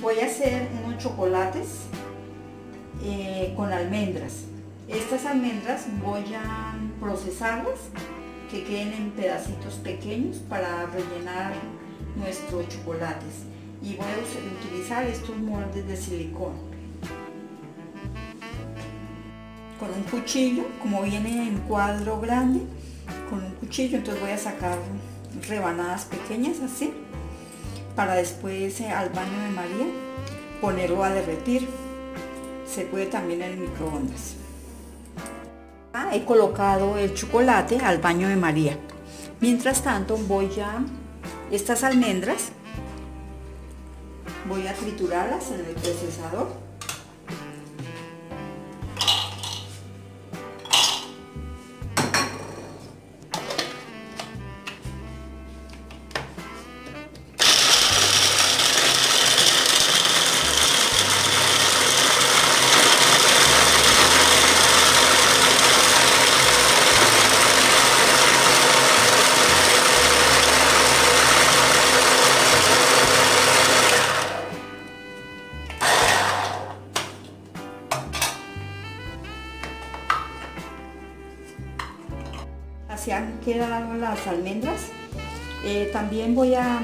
voy a hacer unos chocolates eh, con almendras. Estas almendras voy a procesarlas que queden en pedacitos pequeños para rellenar nuestros chocolates. Y voy a utilizar estos moldes de silicón con un cuchillo como viene en cuadro grande con un cuchillo entonces voy a sacar rebanadas pequeñas así para después eh, al baño de María ponerlo a derretir. Se puede también en el microondas. Ah, he colocado el chocolate al baño de María. Mientras tanto voy a estas almendras voy a triturarlas en el procesador así han quedado las almendras. Eh, también voy a,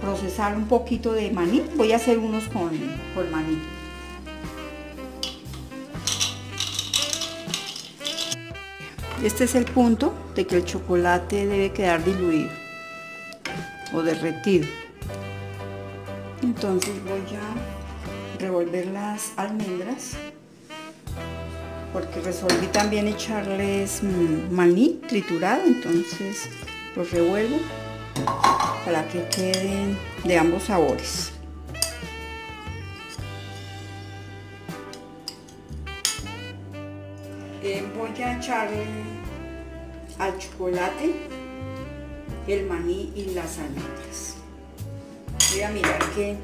procesar un poquito de maní. Voy a hacer unos con, con maní. Este es el punto de que el chocolate debe quedar diluido o derretido. Entonces voy a revolver las almendras porque resolví también echarles maní triturado, entonces los revuelvo para que queden de ambos sabores. Eh, voy a echar al chocolate el maní y las almendras. Voy a mirar que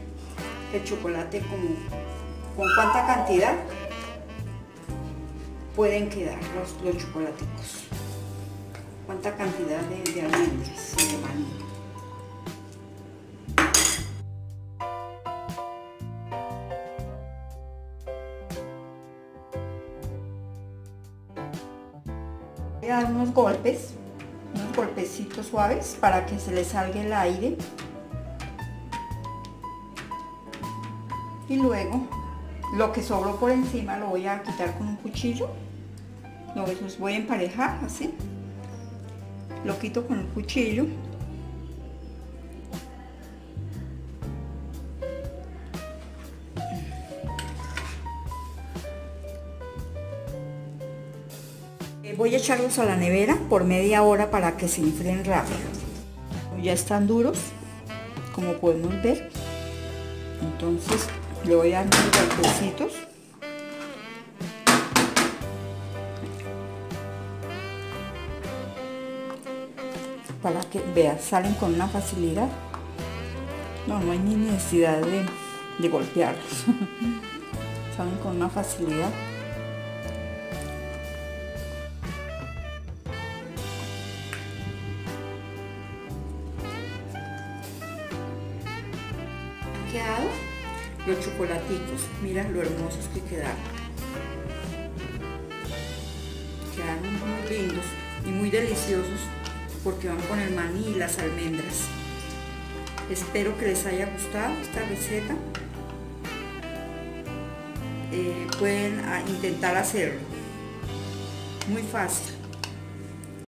el chocolate como con cuánta cantidad pueden quedar los, los chocolaticos. ¿Cuánta cantidad de, almendras y de? Voy a dar unos golpes, unos golpecitos suaves para que se le salga el aire. Y luego lo que sobró por encima lo voy a quitar con un cuchillo. Lo voy a emparejar así. Lo quito con el cuchillo. Eh, voy a echarlos a la nevera por media hora para que se enfríen rápido. Ya están duros, como podemos ver. Entonces le voy a dar unos golpecitos. Para que vean, salen con una facilidad. No, no hay ni necesidad de, de golpearlos. salen con una facilidad. quedado los chocolaticos. Mira lo hermosos que quedaron. Quedaron muy lindos y muy deliciosos porque van con el maní y las almendras. Espero que les haya gustado esta receta. Eh, pueden ah, intentar hacerlo. Muy fácil.